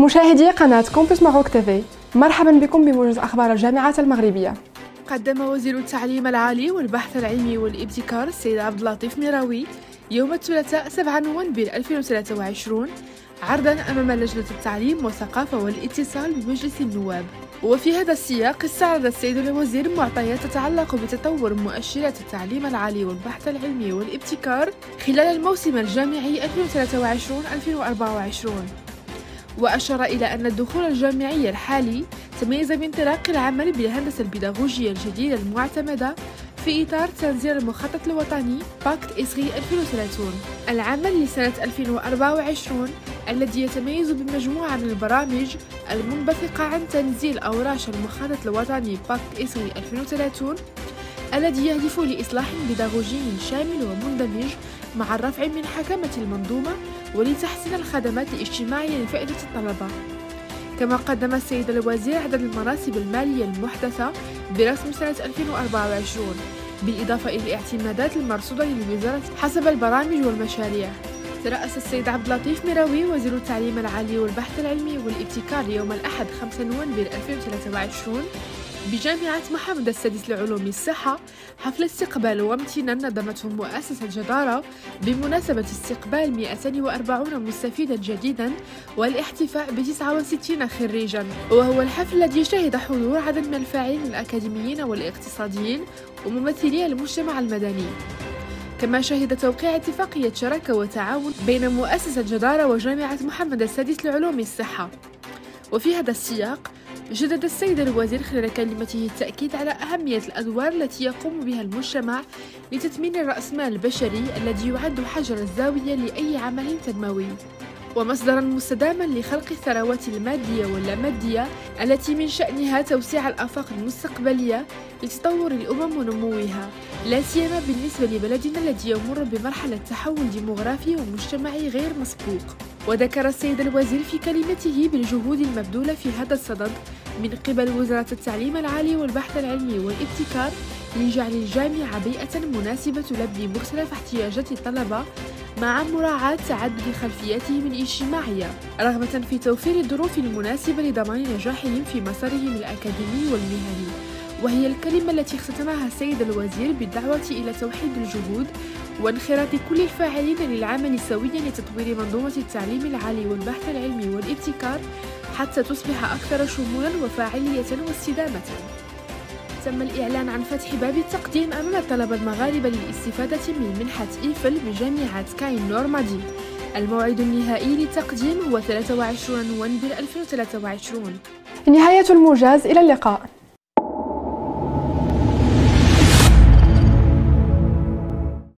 مشاهدي قناة Campus Maroc TV مرحبا بكم بموجز أخبار الجامعات المغربية. قدم وزير التعليم العالي والبحث العلمي والابتكار السيد عبد اللطيف ميراوي يوم الثلاثاء 7 نوفمبر 2023 عرضا أمام لجنة التعليم والثقافة والاتصال بمجلس النواب. وفي هذا السياق استعرض السيد الوزير معطيات تتعلق بتطور مؤشرات التعليم العالي والبحث العلمي والابتكار خلال الموسم الجامعي 2023-2024 وأشار إلى أن الدخول الجامعي الحالي تميز بانطلاق العمل بالهندسة البيداغوجية الجديدة المعتمدة في إطار تنزيل المخطط الوطني Pacte ESRI 2030 العمل لسنة 2024 الذي يتميز بمجموعة من البرامج المنبثقة عن تنزيل أوراش المخطط الوطني Pacte ESRI 2030 الذي يهدف لإصلاح بيداغوجي شامل ومندمج مع الرفع من حكمة المنظومة ولتحسين الخدمات الاجتماعية لفائدة الطلبة. كما قدم السيد الوزير عدد المناصب المالية المحدثة برسم سنة 2024 بالإضافة إلى الاعتمادات المرصودة للوزارة حسب البرامج والمشاريع. ترأس السيد عبد اللطيف مراوي وزير التعليم العالي والبحث العلمي والابتكار يوم الأحد 5 نوفمبر 2023 بجامعة محمد السادس لعلوم الصحة حفل استقبال وامتنان نظمته مؤسسة جدارة بمناسبة استقبال 240 مستفيدا جديدا والاحتفاء ب 69 خريجا. وهو الحفل الذي شهد حضور عدد من الفاعلين الأكاديميين والاقتصاديين وممثلي المجتمع المدني. كما شهد توقيع اتفاقية شراكة وتعاون بين مؤسسة جدارة وجامعة محمد السادس لعلوم الصحة. وفي هذا السياق جدد السيد الوزير خلال كلمته التأكيد على أهمية الأدوار التي يقوم بها المجتمع لتثمين الرأسمال البشري الذي يعد حجر الزاوية لأي عمل تنموي. ومصدرا مستداما لخلق الثروات المادية واللامادية التي من شأنها توسيع الآفاق المستقبلية لتطور الأمم ونموها لا سيما بالنسبة لبلدنا الذي يمر بمرحلة تحول ديموغرافي ومجتمعي غير مسبوق. وذكر السيد الوزير في كلمته بالجهود المبذولة في هذا الصدد من قبل وزارة التعليم العالي والبحث العلمي والابتكار لجعل الجامعة بيئة مناسبة تلبي مختلف احتياجات الطلبة مع مراعاة تعدد خلفياتهم الاجتماعية رغبة في توفير الظروف المناسبة لضمان نجاحهم في مسارهم الأكاديمي والمهني. وهي الكلمة التي اختتمها السيد الوزير بالدعوة إلى توحيد الجهود وانخراط كل الفاعلين للعمل سويا لتطوير منظومة التعليم العالي والبحث العلمي والابتكار حتى تصبح أكثر شمولا وفاعلية واستدامة. تم الإعلان عن فتح باب التقديم أمام الطلبة المغاربة للاستفادة من منحة إيفل بجامعة كاين نورماندي. الموعد النهائي للتقديم هو 23 نوفمبر 2023 نهاية الموجز إلى اللقاء.